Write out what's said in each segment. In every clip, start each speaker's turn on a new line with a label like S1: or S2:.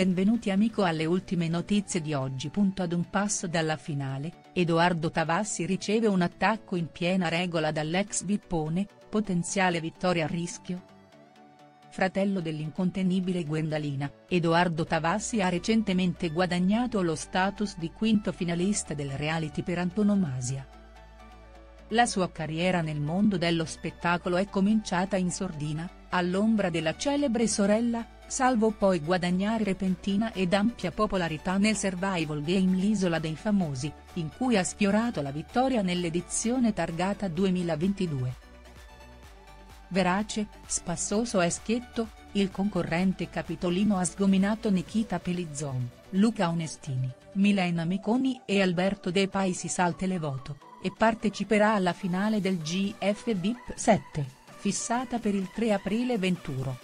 S1: benvenuti amico alle ultime notizie di oggi. Ad un passo dalla finale, Edoardo Tavassi riceve un attacco in piena regola dall'ex Vippone, potenziale vittoria a rischio? Fratello dell'incontenibile Gwendalina, Edoardo Tavassi ha recentemente guadagnato lo status di quinto finalista del reality per antonomasia. La sua carriera nel mondo dello spettacolo è cominciata in sordina, all'ombra della celebre sorella, salvo poi guadagnare repentina ed ampia popolarità nel survival game L'isola dei famosi, in cui ha sfiorato la vittoria nell'edizione targata 2022. Verace, spassoso e schietto, il concorrente capitolino ha sgominato Nikita Pelizzon, Luca Onestini, Milena Miconi e Alberto De Paisi Saltelevoto, e parteciperà alla finale del GF VIP 7, fissata per il 3 aprile 21.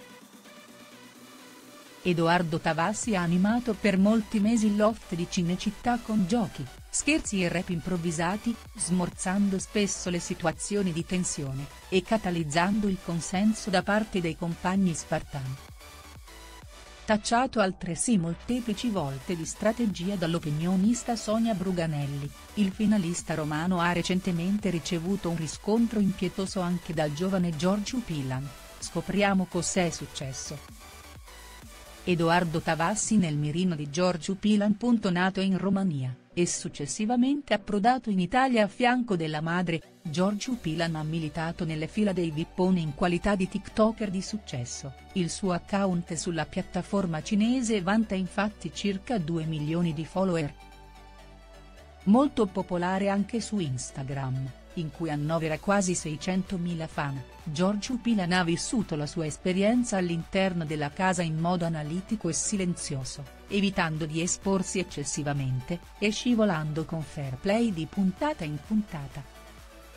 S1: Edoardo Tavassi ha animato per molti mesi il loft di Cinecittà con giochi, scherzi e rap improvvisati, smorzando spesso le situazioni di tensione, e catalizzando il consenso da parte dei compagni spartani. Tacciato altresì molteplici volte di strategia dall'opinionista Sonia Bruganelli, il finalista romano ha recentemente ricevuto un riscontro impietoso anche dal giovane Giorgio Pilan, scopriamo cos'è successo. Edoardo Tavassi nel mirino di Giorgio Pilan. Nato in Romania, e successivamente approdato in Italia a fianco della madre, Giorgio Pilan ha militato nelle fila dei Vipponi in qualità di tiktoker di successo, il suo account sulla piattaforma cinese vanta infatti circa 2 milioni di follower. Molto popolare anche su Instagram in cui annovera quasi 600.000 fan, Giorgio Pilan ha vissuto la sua esperienza all'interno della casa in modo analitico e silenzioso, evitando di esporsi eccessivamente, e scivolando con fair play di puntata in puntata.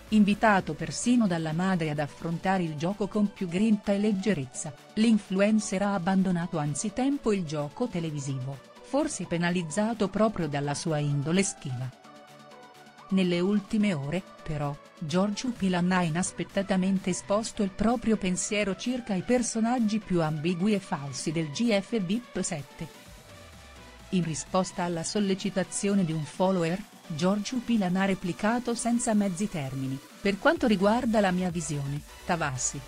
S1: Invitato persino dalla madre ad affrontare il gioco con più grinta e leggerezza, l'influencer ha abbandonato anzitempo il gioco televisivo, forse penalizzato proprio dalla sua indole schiva. Nelle ultime ore, però, Giorgio Pilan ha inaspettatamente esposto il proprio pensiero circa i personaggi più ambigui e falsi del GF VIP 7. In risposta alla sollecitazione di un follower, Giorgio Pilan ha replicato senza mezzi termini, per quanto riguarda la mia visione, Tavassi.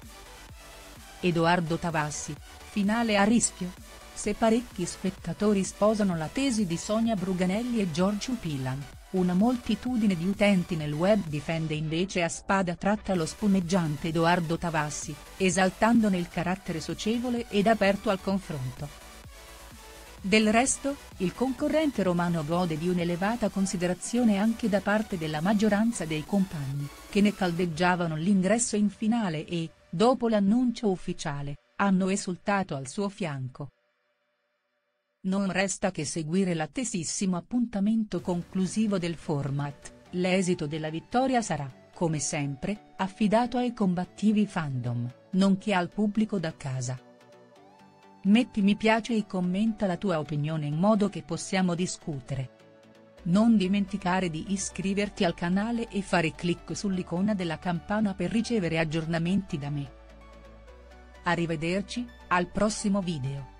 S1: Edoardo Tavassi, finale a rischio? Se parecchi spettatori sposano la tesi di Sonia Bruganelli e Giorgio Pilan una moltitudine di utenti nel web difende invece a spada tratta lo spumeggiante Edoardo Tavassi, esaltandone il carattere socievole ed aperto al confronto. Del resto, il concorrente romano gode di un'elevata considerazione anche da parte della maggioranza dei compagni, che ne caldeggiavano l'ingresso in finale e, dopo l'annuncio ufficiale, hanno esultato al suo fianco. Non resta che seguire l'attesissimo appuntamento conclusivo del format, l'esito della vittoria sarà, come sempre, affidato ai combattivi fandom, nonché al pubblico da casa. Metti mi piace e commenta la tua opinione in modo che possiamo discutere. Non dimenticare di iscriverti al canale e fare clic sull'icona della campana per ricevere aggiornamenti da me. Arrivederci, al prossimo video.